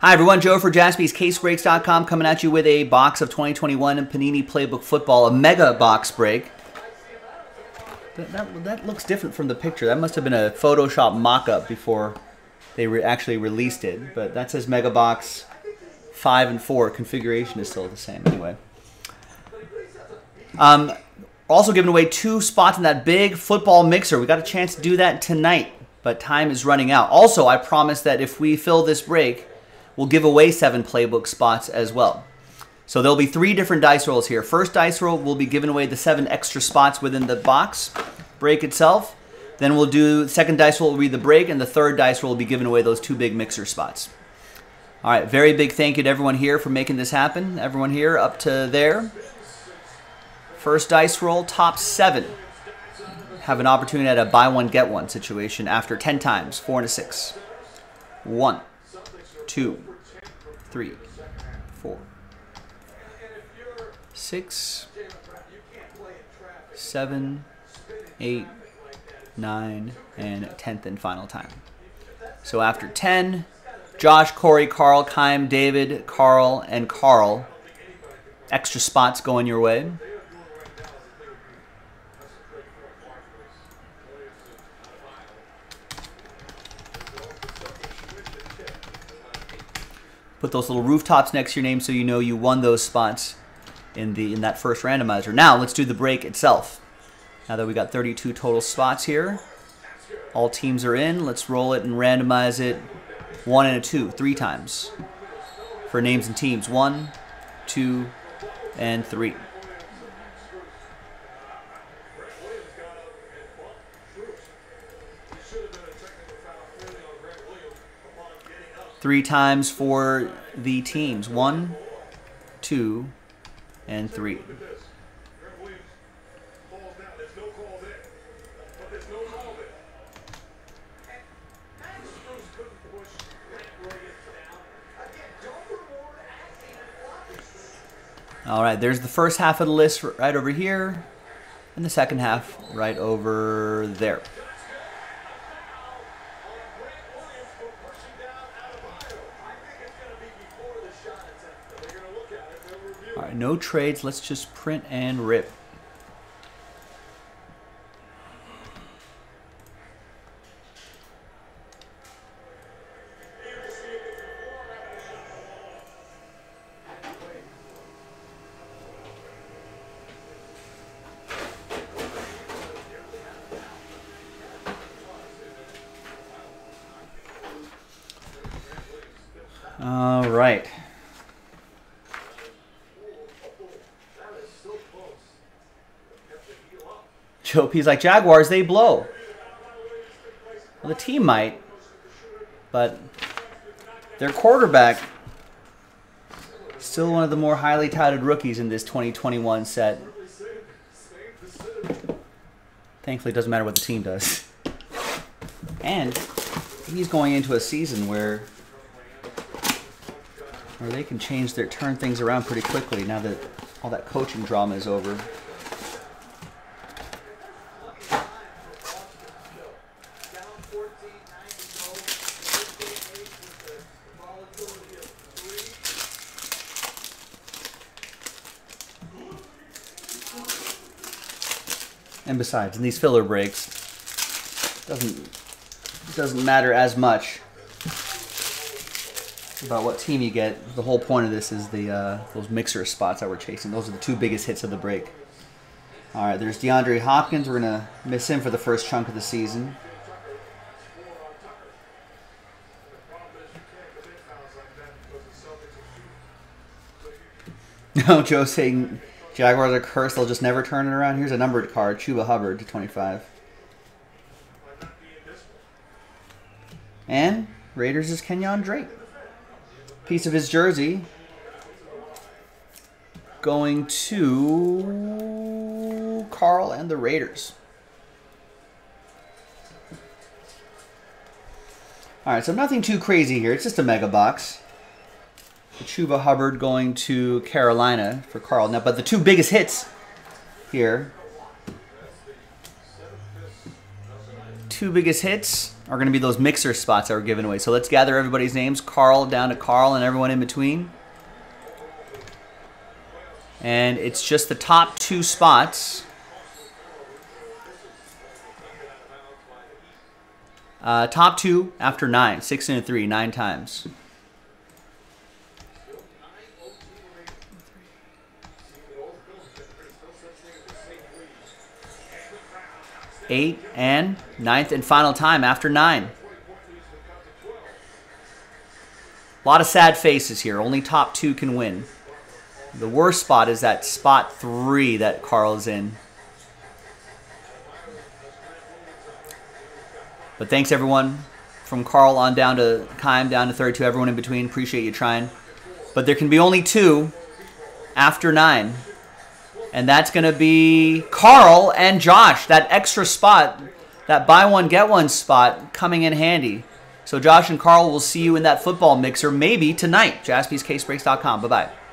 Hi, everyone. Joe for jaspyscasebreaks.com coming at you with a box of 2021 Panini Playbook Football, a mega box break. That, that, that looks different from the picture. That must have been a Photoshop mock up before they re actually released it. But that says mega box 5 and 4. Configuration is still the same. Anyway. Um, also giving away two spots in that big football mixer. We got a chance to do that tonight, but time is running out. Also, I promise that if we fill this break, we'll give away seven playbook spots as well. So there'll be three different dice rolls here. First dice roll, we'll be giving away the seven extra spots within the box break itself. Then we'll do second dice roll will be the break, and the third dice roll will be giving away those two big mixer spots. All right, very big thank you to everyone here for making this happen. Everyone here up to there. First dice roll, top seven. Have an opportunity at a buy one, get one situation after 10 times. Four and a six. One, two, three, four, six, seven, eight, nine, and 10th and final time. So after 10, Josh, Corey, Carl, Kime, David, Carl, and Carl. Extra spots going your way. Put those little rooftops next to your name so you know you won those spots in the in that first randomizer. Now let's do the break itself. Now that we got 32 total spots here, all teams are in. Let's roll it and randomize it one and a two, three times for names and teams. One, two, and three. Three times for the teams. One, two, and three. All right, there's the first half of the list right over here, and the second half right over there. No trades. Let's just print and rip. All right. Joe like, Jaguars, they blow. Well, the team might, but their quarterback, still one of the more highly touted rookies in this 2021 set. Thankfully, it doesn't matter what the team does. And he's going into a season where where they can change their turn things around pretty quickly now that all that coaching drama is over. And besides, in these filler breaks, doesn't doesn't matter as much about what team you get. The whole point of this is the uh, those mixer spots that we're chasing. Those are the two biggest hits of the break. All right, there's DeAndre Hopkins. We're gonna miss him for the first chunk of the season. No, Joe saying Jaguars are cursed. They'll just never turn it around. Here's a numbered card. Chuba Hubbard to 25. And Raiders is Kenyon Drake. Piece of his jersey going to Carl and the Raiders. All right, so nothing too crazy here. It's just a mega box. Chuba Hubbard going to Carolina for Carl. Now, but the two biggest hits here. two biggest hits are going to be those mixer spots that were given away. So let's gather everybody's names. Carl down to Carl and everyone in between. And it's just the top two spots. Uh, top two after nine. Six and three, nine times. Eight, and ninth and final time after nine. A lot of sad faces here. Only top two can win. The worst spot is that spot three that Carl's in. But thanks everyone from Carl on down to Kime, down to 32, everyone in between. Appreciate you trying. But there can be only two after nine. And that's going to be Carl and Josh. That extra spot, that buy one, get one spot coming in handy. So Josh and Carl will see you in that football mixer maybe tonight. JaspysCaseBreaks.com. Bye-bye.